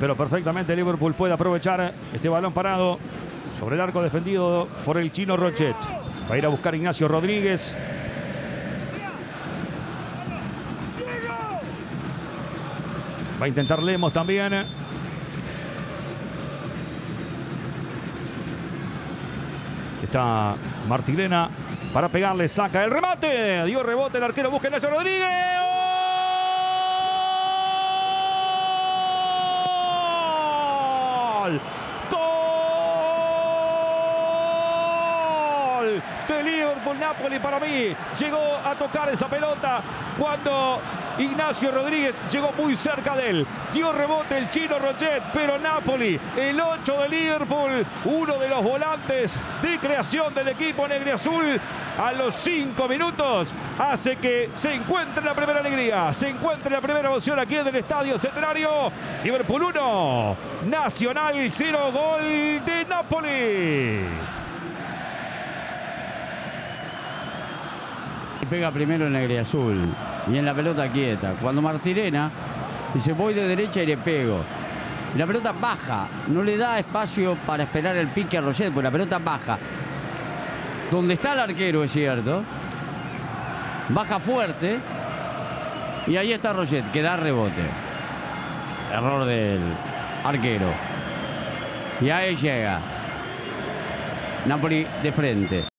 pero perfectamente Liverpool puede aprovechar este balón parado sobre el arco defendido por el chino Rochet. Va a ir a buscar Ignacio Rodríguez. Va a intentar Lemos también. Está Martilena para pegarle, saca el remate. Dio rebote el arquero, busca Ignacio Rodríguez. ¡Gol! ¡Gol! De Liverpool, Napoli para mí. Llegó a tocar esa pelota cuando Ignacio Rodríguez llegó muy cerca de él. Dio rebote el chino Rochet, pero Napoli, el 8 de Liverpool, uno de los volantes de creación del equipo negro azul, a los 5 minutos hace que se encuentre la primera alegría, se encuentre la primera emoción aquí en el Estadio Centenario. Liverpool 1, Nacional 0, gol de Napoli. Pega primero en el azul y en la pelota quieta. Cuando Martirena dice voy de derecha y le pego. La pelota baja, no le da espacio para esperar el pique a Roget, porque la pelota baja. Donde está el arquero, es cierto. Baja fuerte. Y ahí está Roget, que da rebote. Error del arquero. Y ahí llega. Napoli de frente.